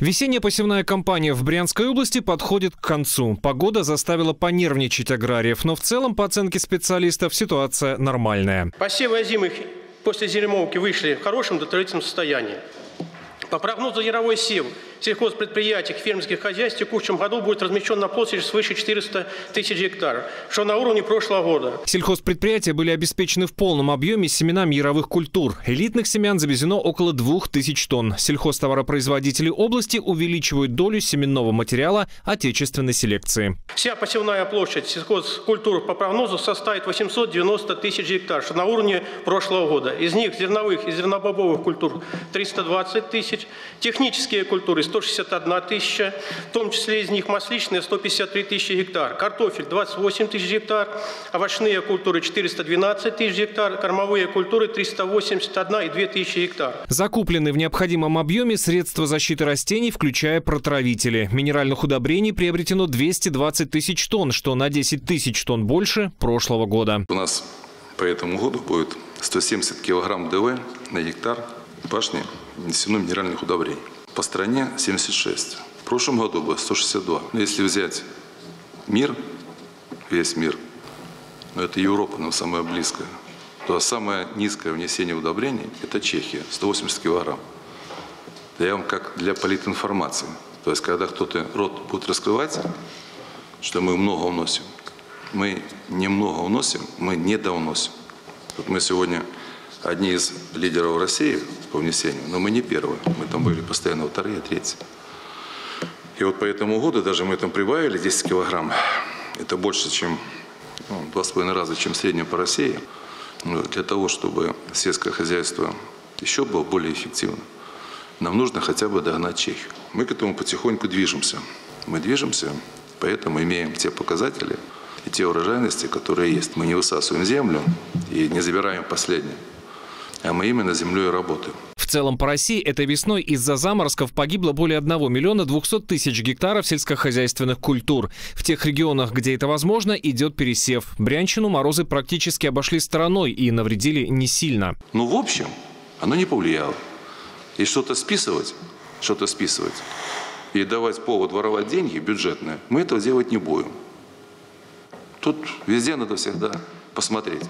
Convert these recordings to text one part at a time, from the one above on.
Весенняя посевная кампания в Брянской области подходит к концу. Погода заставила понервничать аграриев, но в целом, по оценке специалистов, ситуация нормальная. Посевы озимых после зимовки вышли в хорошем дотрительном состоянии. По прогнозу яровой сев сельхозпредприятий, фермерских хозяйств в текущем году будет размещен на площади свыше 400 тысяч гектаров, что на уровне прошлого года. Сельхозпредприятия были обеспечены в полном объеме семенами яровых культур. Элитных семян завезено около 2000 тонн. Сельхозтоваропроизводители области увеличивают долю семенного материала отечественной селекции. Вся посевная площадь сельхозкультур по прогнозу составит 890 тысяч гектаров, что на уровне прошлого года. Из них зерновых и зернобобовых культур 320 тысяч, технические культуры 161 тысяча, в том числе из них масличные 153 тысячи гектар, картофель 28 тысяч гектар, овощные культуры 412 тысяч гектар, кормовые культуры 381 и 2 тысячи гектар. Закуплены в необходимом объеме средства защиты растений, включая протравители. Минеральных удобрений приобретено 220 тысяч тонн, что на 10 тысяч тонн больше прошлого года. У нас по этому году будет 170 килограмм ДВ на гектар пашни внесено минеральных удобрений. По стране 76. В прошлом году было 162. Но если взять мир, весь мир, но это Европа, но самая близкая, то самое низкое внесение удобрений – это Чехия, 180 килограмм. Я вам как для политинформации. То есть, когда кто-то рот будет раскрывать, что мы много уносим, мы немного уносим, мы недоуносим. Вот мы сегодня одни из лидеров России по внесению, но мы не первые. Мы там были постоянно вторые, третьи. И вот по этому году даже мы там прибавили 10 килограмм. Это больше, чем ну, два с половиной раза, чем в среднем по России. Но для того, чтобы сельское хозяйство еще было более эффективно, нам нужно хотя бы догнать Чехию. Мы к этому потихоньку движемся. Мы движемся, поэтому имеем те показатели и те урожайности, которые есть. Мы не высасываем землю и не забираем последнее а мы именно землей работаем. В целом по России этой весной из-за заморозков погибло более 1 миллиона 200 тысяч гектаров сельскохозяйственных культур. В тех регионах, где это возможно, идет пересев. Брянщину морозы практически обошли стороной и навредили не сильно. Ну, в общем, оно не повлияло. И что-то списывать, что-то списывать и давать повод воровать деньги бюджетные, мы этого делать не будем. Тут везде надо всегда посмотреть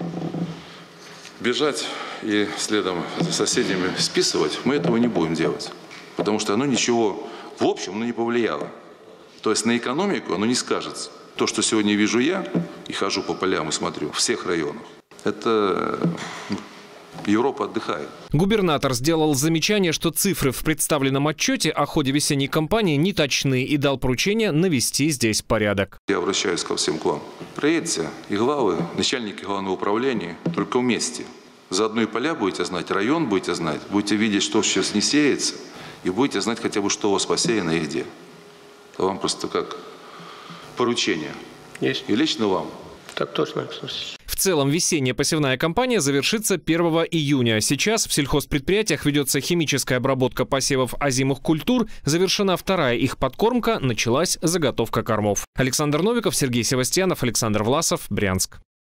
бежать и следом за соседями списывать, мы этого не будем делать. Потому что оно ничего, в общем, оно не повлияло. То есть на экономику оно не скажется. То, что сегодня вижу я, и хожу по полям и смотрю, в всех районах, это Европа отдыхает. Губернатор сделал замечание, что цифры в представленном отчете о ходе весенней кампании не точны и дал поручение навести здесь порядок. Я обращаюсь ко всем к вам. Проедьте и главы, начальники главного управления только вместе. Заодно и поля будете знать, район будете знать, будете видеть, что сейчас не сеется, и будете знать хотя бы, что у вас посеяно и где. Это вам просто как поручение. Есть. И лично вам. Так точно, В целом весенняя посевная кампания завершится 1 июня. Сейчас в сельхозпредприятиях ведется химическая обработка посевов озимых культур, завершена вторая их подкормка, началась заготовка кормов. Александр Новиков, Сергей Севастьянов, Александр Власов, Брянск.